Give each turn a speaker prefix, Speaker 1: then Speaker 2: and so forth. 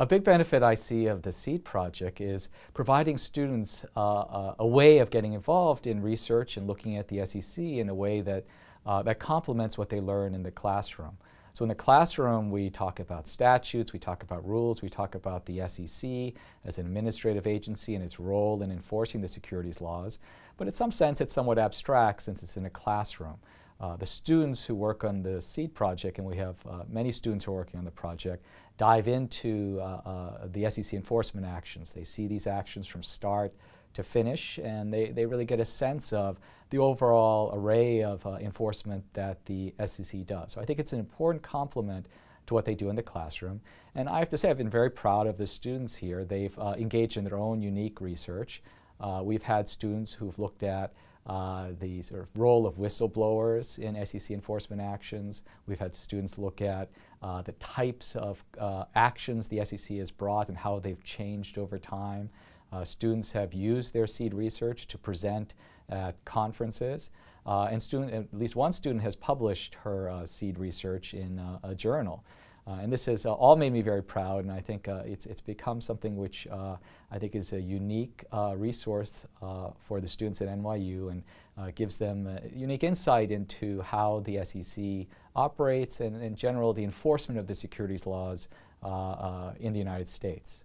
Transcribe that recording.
Speaker 1: A big benefit I see of the SEED project is providing students uh, uh, a way of getting involved in research and looking at the SEC in a way that, uh, that complements what they learn in the classroom. So in the classroom, we talk about statutes, we talk about rules, we talk about the SEC as an administrative agency and its role in enforcing the securities laws. But in some sense, it's somewhat abstract since it's in a classroom. Uh, the students who work on the SEED project, and we have uh, many students who are working on the project, dive into uh, uh the SEC enforcement actions. They see these actions from start to finish, and they, they really get a sense of the overall array of uh, enforcement that the SEC does. So I think it's an important complement to what they do in the classroom. And I have to say, I've been very proud of the students here. They've engaged in their own unique research. we've had students who've looked at uh, the sort of role of whistleblowers in SEC enforcement actions. We've had students look at uh, the types of uh, actions the SEC has brought and how they've changed over time. Uh, students have used their SEED research to present at conferences. Uh, and student, at least one student has published her uh, SEED research in a journal. Uh, and this has uh, all made me very proud, and I think uh, it's, it's become something which I think is a unique resource for the students at NYU and gives them unique insight into how the SEC operates and, in general, the enforcement of the securities laws in the United States.